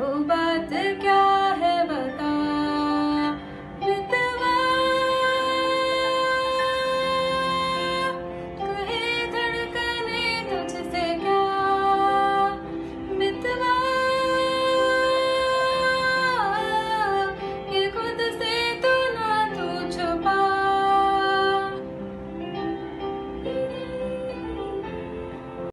Bye.